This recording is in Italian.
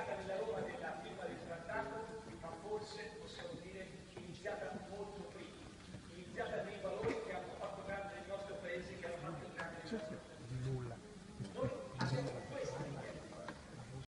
iniziata nella Roma della prima del trattato, ma forse possiamo dire iniziata molto prima, iniziata dei valori che hanno fatto grande il nostro paese, che hanno fatto grande il nostro paese. Certo, nulla.